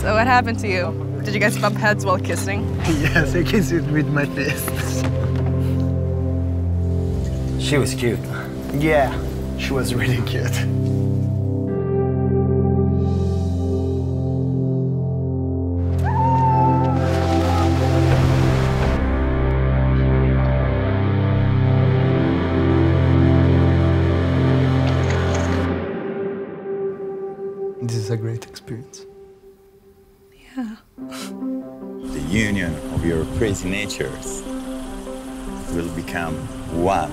So what happened to you? Did you guys bump heads while kissing? yes, I kissed it with my fist. She was cute. Yeah, she was really cute. This is a great experience. Yeah. The union of your crazy natures will become one.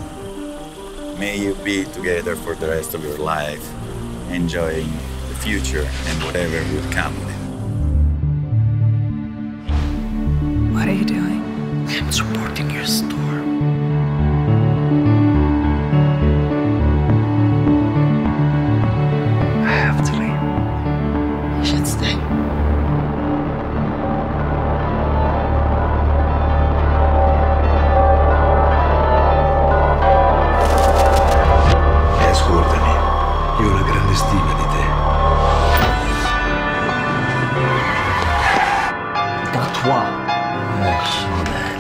May you be together for the rest of your life, enjoying the future and whatever will come with it. What are you doing? I'm supporting your store. I have to leave. You should stay. stima toi, mon.